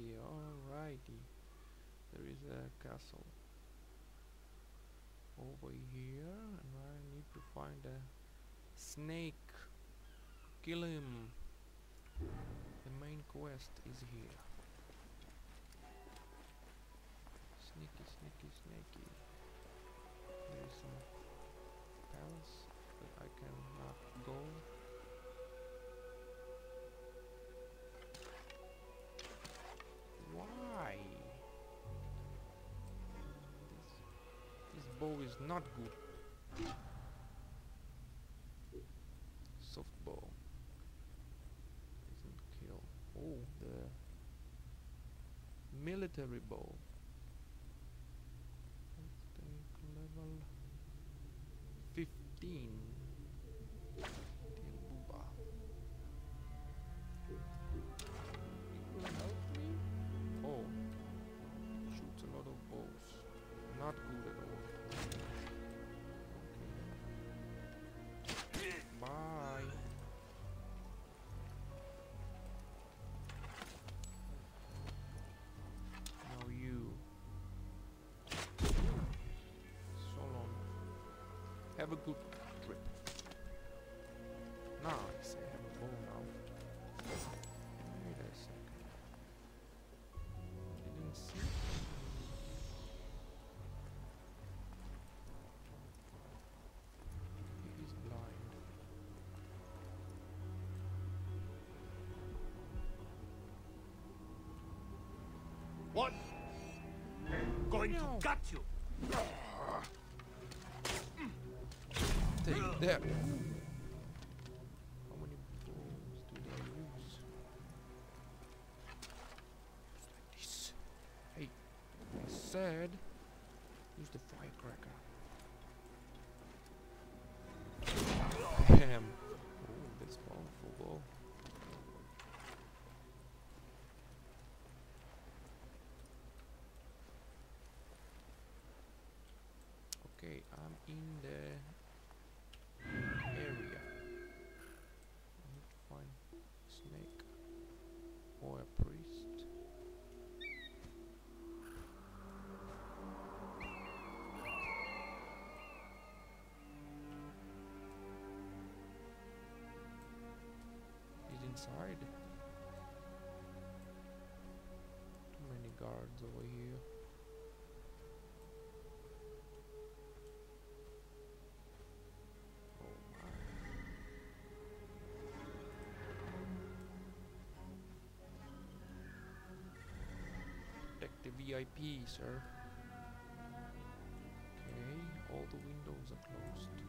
Alrighty, alrighty. There is a castle over here, and I need to find a snake. Kill him. The main quest is here. Sneaky, sneaky, sneaky. Bow is not good. Soft bow. Doesn't kill. Oh, the military bow. Have a good trip. Nice, I say, have a bow now. Wait a second. Didn't see. He's blind. What? Going No. to gut you. Ah. Take that. How many do they use? Like this. Hey, I said many over here. Oh the VIP, sir. Okay, all the windows are closed.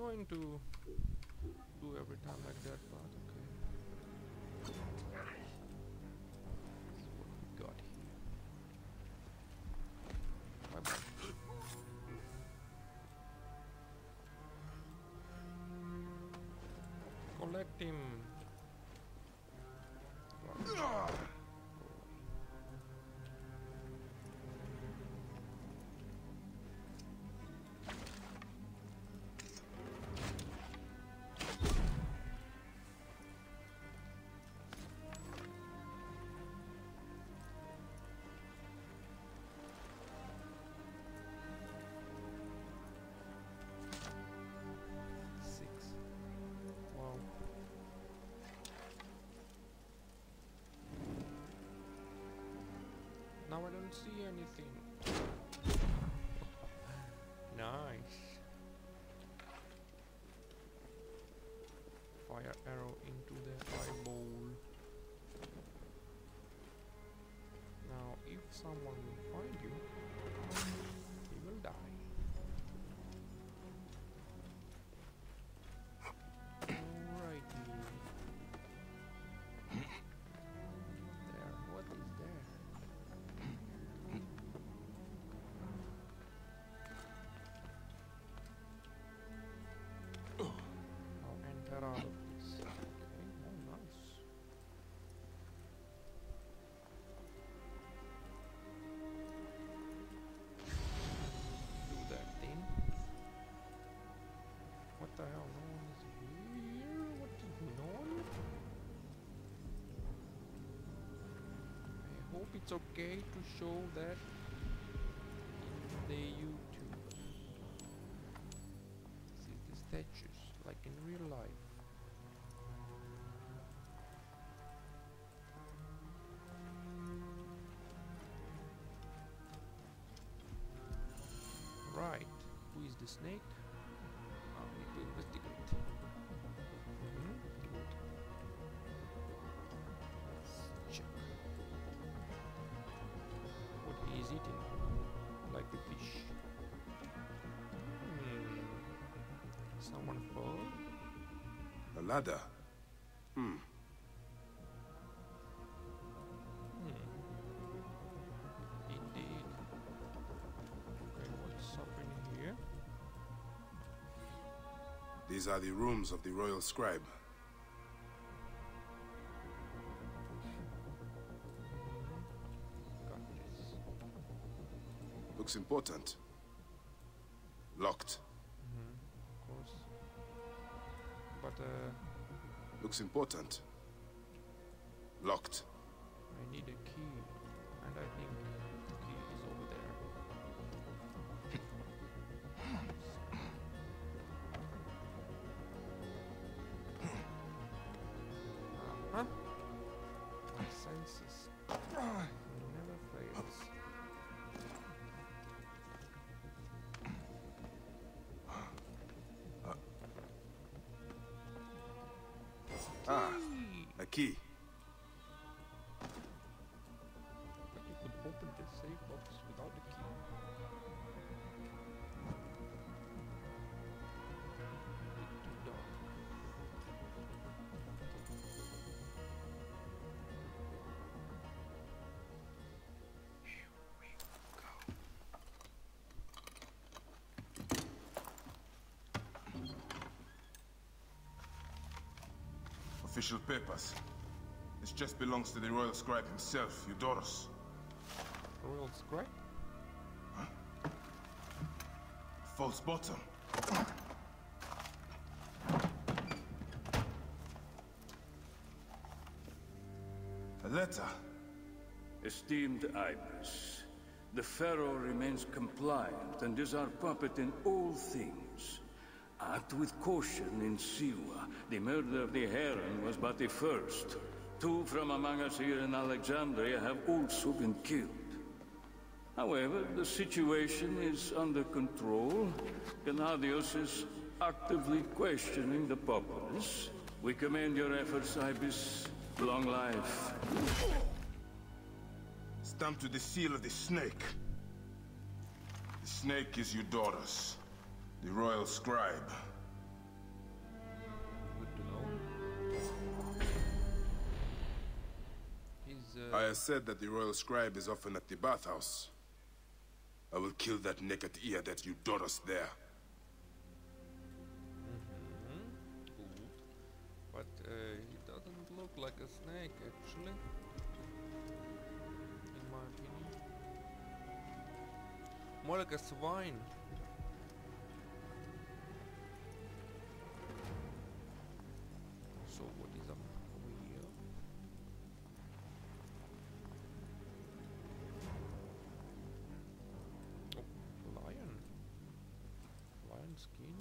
Annoying to do every time like that, but okay. What we got here. Bye bye. Collect him. I don't see anything. It's okay to show that in the YouTube. See the statues, like in real life. Right, who is the snake? Someone fall? A ladder. Hmm. Hmm. Indeed. Okay, what's up in here? These are the rooms of the royal scribe. Got. Looks important. Locked. Uh, Looks important. Locked. I need a key, and I think Key! Official papers. This just belongs to the royal scribe himself, Eudoros. Royal scribe? False bottom. A letter. Esteemed Ibis, the Pharaoh remains compliant and is our puppet in all things. Act with caution in Siwa. The murder of the Heron was but the first. Two from among us here in Alexandria have also been killed. However, the situation is under control. Gennadios is actively questioning the populace. We commend your efforts, Ibis. Long life. Stamped with the seal of the snake. The snake is Eudoros, the royal scribe. Good to know. He's uh, I have said that the royal scribe is often at the bathhouse. I will kill that naked ear that Eudoros there. mhm, good. But uh, he doesn't look like a snake actually. In my opinion. More like a swine. So what is up over here? Oh, lion. Lion skin.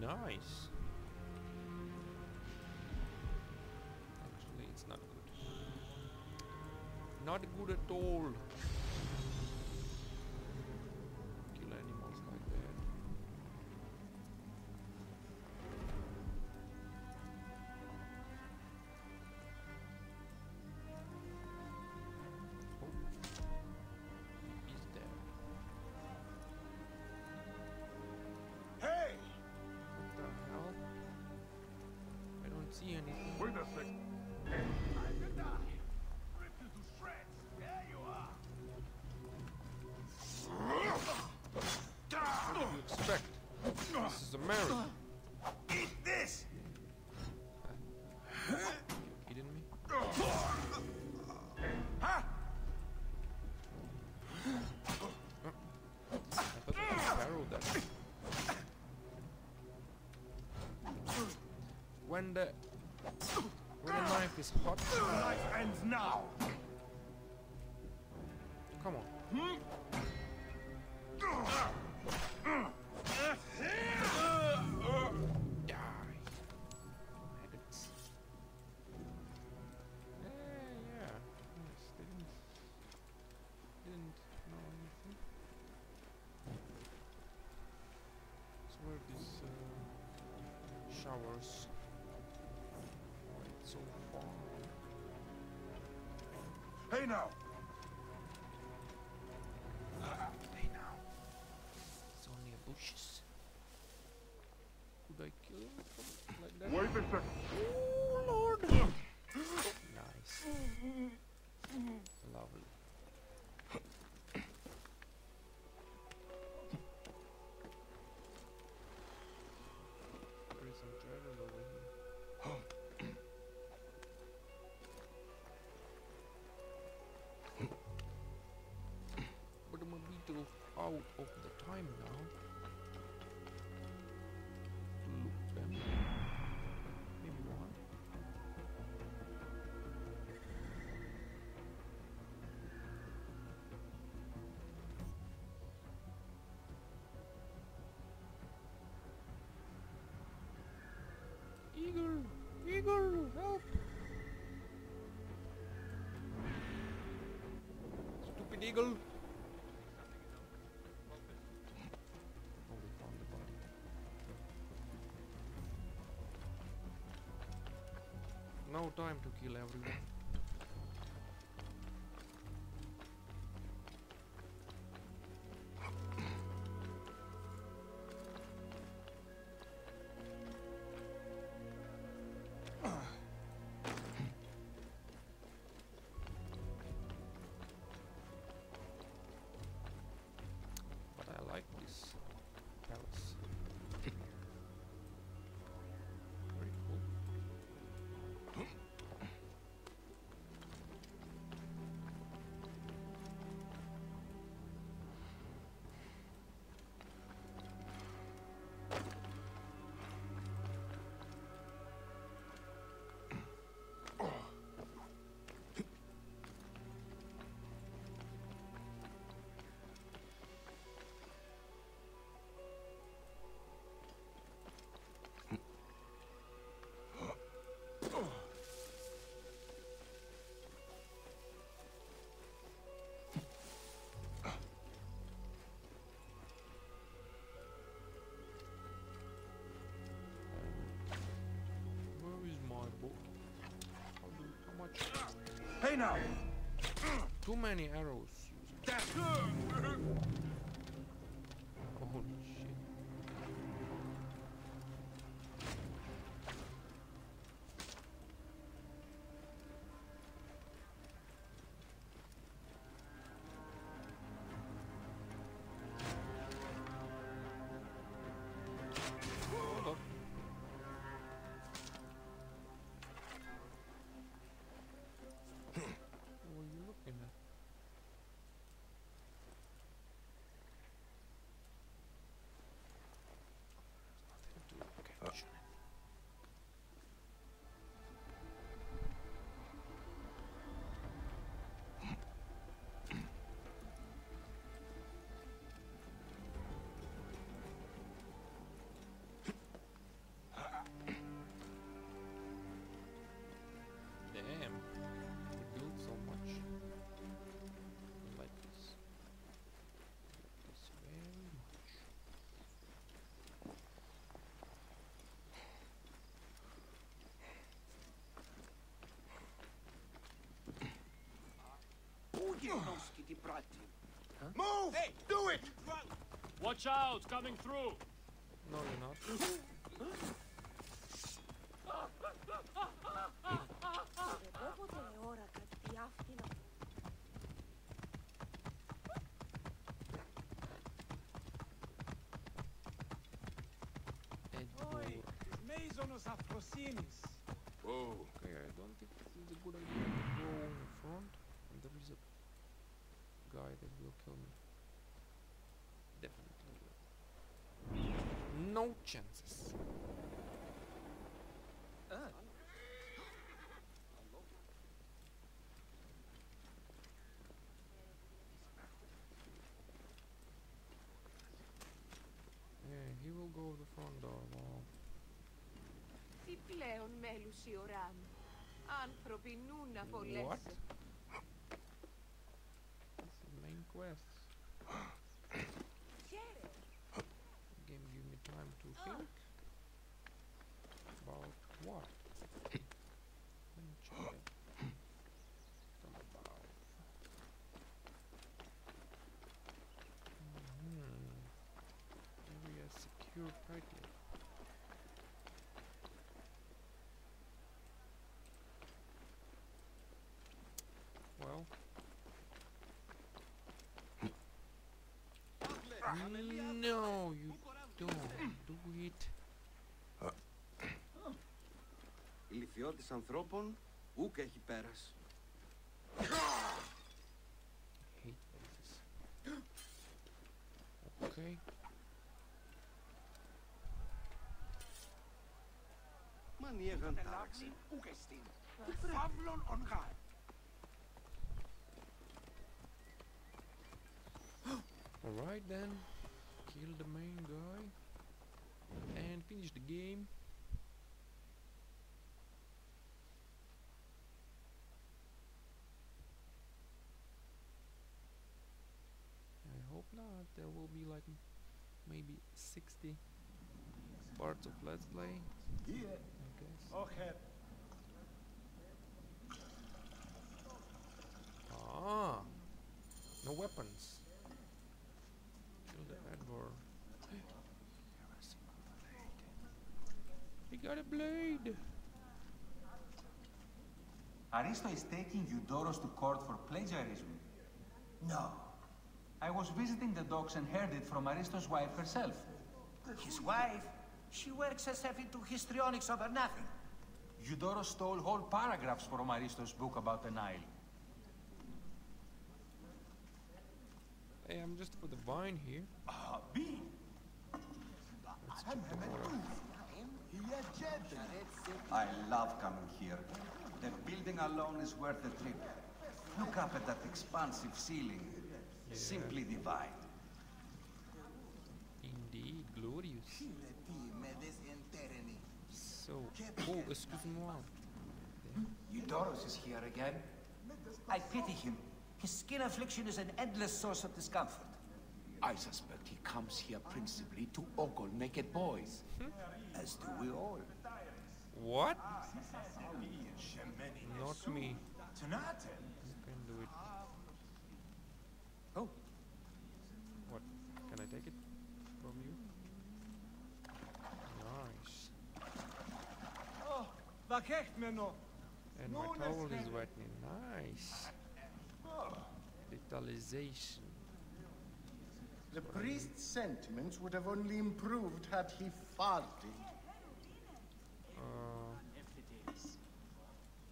Nice. Actually, it's not good. Not good at all. I don't see anything. Wait a sec. Time to die. Ripped into shreds. There you are. What do you expect? This is America. When a knife is hot, Life ends now. come on. Die. Maggots. Eh, yeah. Yes, didn't didn't know anything. So where are these uh, showers? Hey now! Hey now. It's only a bushes. Could I kill him from like that? Wait a second. Oh lord! nice. Lovely. Eagle! Help! Stupid eagle! No time to kill everyone. Now! Too many arrows. Move! Hey, do it! Watch out, coming through. No, you're not. Okay, I don't think this is a good idea. this will kill me. Definitely will. No chances. Ah. Yeah, he will go the front door What? No, you don't do it. Ηλυθιώτης έχει πέρας. Okay. Μανίεγαν τα άξιν, ούκ ον. Alright then, kill the main guy and finish the game. I hope not, there will be like maybe 60 parts of Let's Play. Yeah. Okay. Ah, no weapons. Kill the Edward. He got a blade. Aristo is taking Eudoros to court for plagiarism. No. I was visiting the docks and heard it from Aristo's wife herself. His wife, she works herself into histrionics over nothing. Eudoros stole whole paragraphs from Aristo's book about the Nile. Hey, I'm just for the vine here. Ah, be. Let's check the water. I love coming here. The building alone is worth the trip. Look up at that expansive ceiling. Simply divine. Indeed, glorious. So, oh, excuse-moi. Eudoros is here again. I pity him. His skin affliction is an endless source of discomfort. I suspect he comes here principally to ogle naked boys. Hmm? As do we all. What? Not me. You can do it. Oh. What? Can I take it from you? Nice. Oh, vakechmeno. And my towel is wetting. Nice. Detalization. The priest's sentiments would have only improved had he farted. Uh,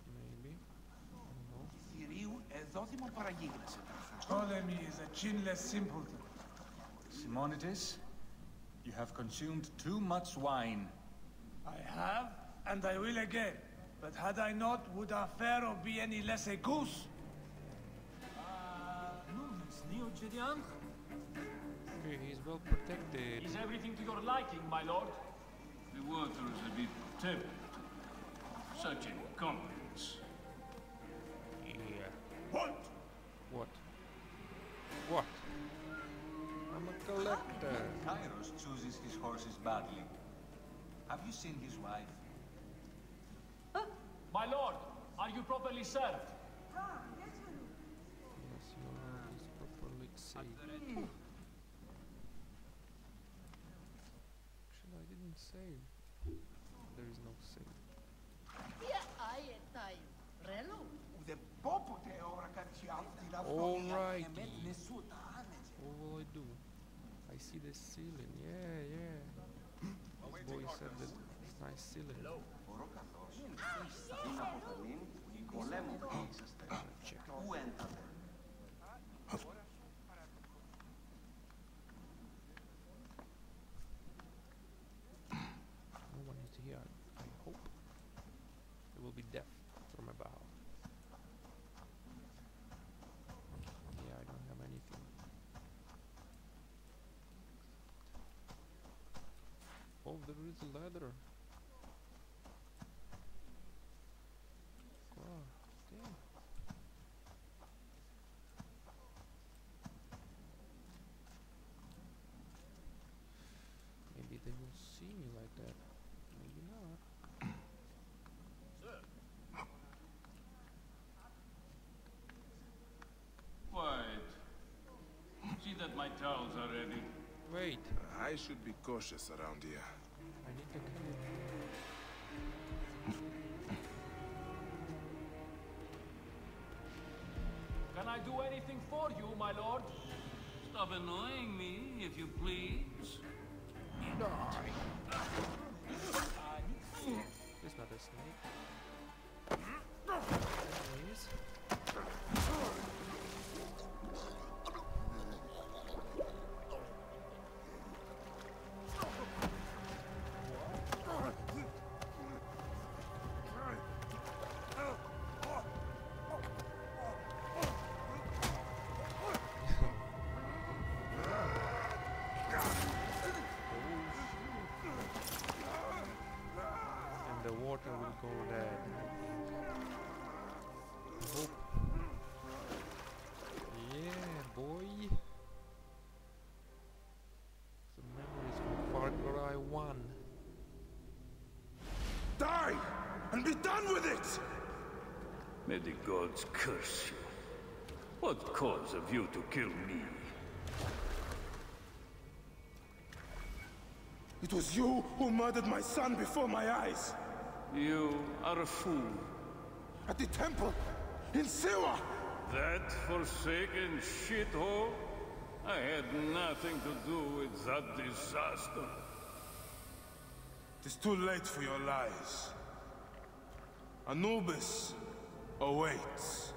maybe. I don't know. Θηρίου εδόθημον παραγίγνασε τάχα. Ptolemy is a chinless simpleton. Simonides, you have consumed too much wine. I have, and I will again. But had I not, would our pharaoh be any less a goose? Okay, he's well protected. Is everything to your liking, my lord? The water is a bit tepid. Such incompetence. Yeah. What? What? What? I'm a collector. Kairos chooses his horses badly. Have you seen his wife? My lord, are you properly served? Yes, your lord is properly saved. Actually, I didn't save. There is no save. All right. What will I do? I see the ceiling. Yeah, yeah. This boy said that it's nice ceiling. there is a ladder. Maybe they will see me like that. Maybe not. Sir. See that my towels are ready. Wait. I should be cautious around here. For you, my lord? Stop annoying me, if you please. And be done with it! May the gods curse you. What cause have you to kill me? It was you who murdered my son before my eyes. You are a fool. At the temple, in Siwa! That forsaken shithole? I had nothing to do with that disaster. It is too late for your lies. Anubis awaits.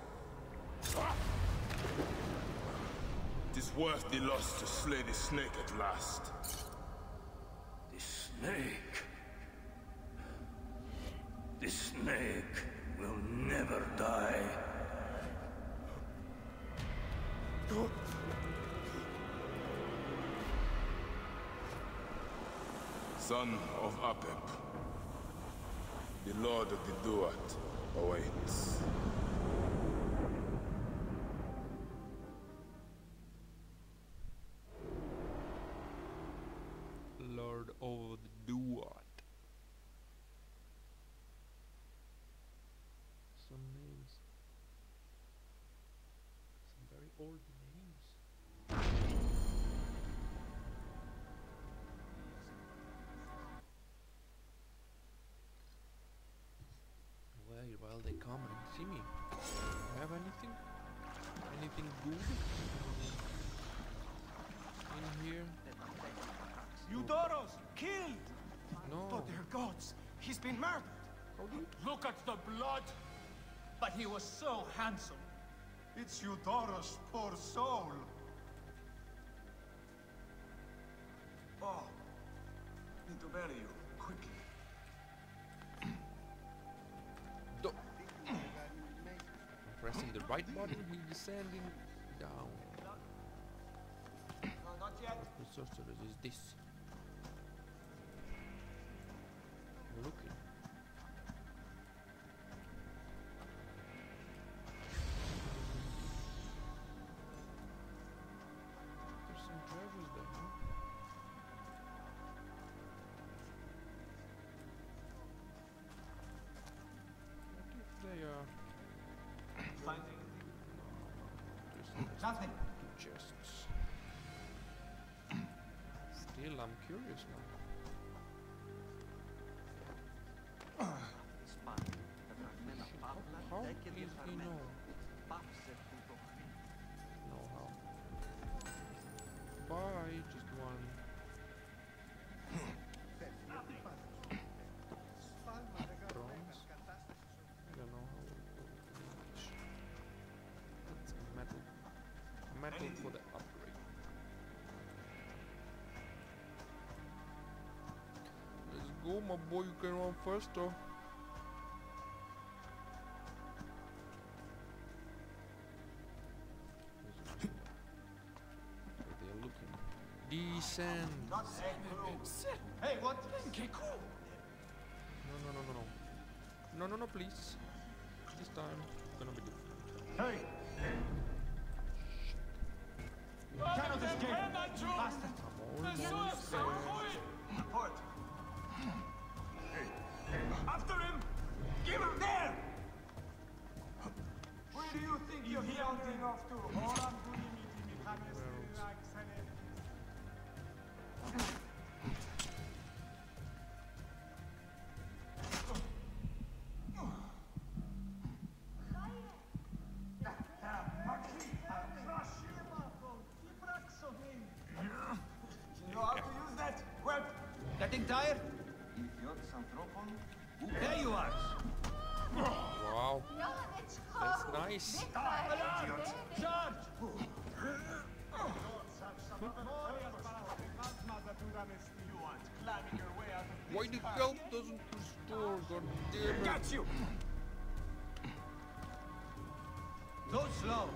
It is worth the loss to slay the snake at last. The snake. The snake will never die. Son of Apep, the Lord of the Duat awaits. While they come and see me. You have anything? Anything good? In here? Eudoros, killed! No. Oh, dear gods! He's been murdered! Look at the blood! But he was so handsome. It's Eudoros, poor soul! Oh, need to bury you, right button, he's descending down. No, not yet. What sorceress is this? Nothing. chests? Still, I'm curious now. Metal for the upgrade. Let's go, my boy. You can run faster. Where they are looking. Descend. Hey, what? No, no, no, no, no. No, no, no, please. This time, gonna be different. Hey! After him! Give him there! Where do you think you're counting off to? There you are. Wow. That's nice. Charge! Why the kelp doesn't restore? God damn it. Got you! Go slow.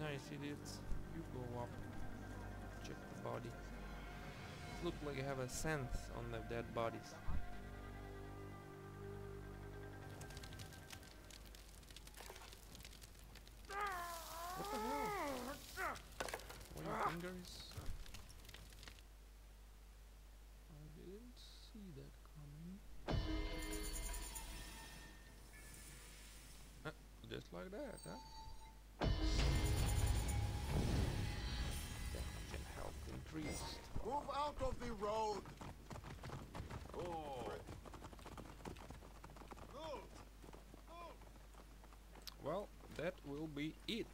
Nice idiots. You go up. Check the body. Look like you have a scent on the dead bodies. Like that, huh? Damage and health increased. Move out of the road! Oh. Well, that will be it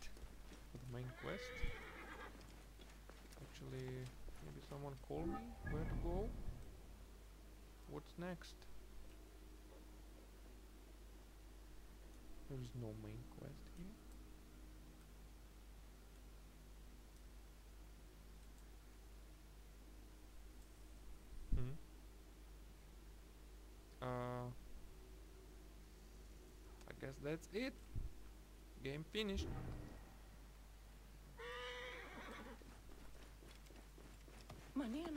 for the main quest. Actually, maybe someone call me where to go? What's next? There is no main quest here. Hmm. Uh, I guess that's it. Game finished. Manía en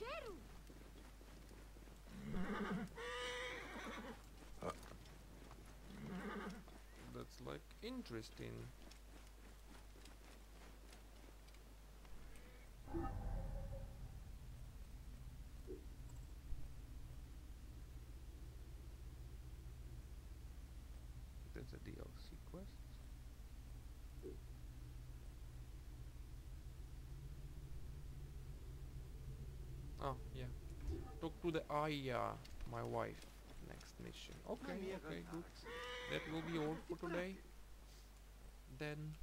Cheru! That's like interesting. Talk to the Aya, my wife. Next mission. Okay, okay, good. That will be all for today. Then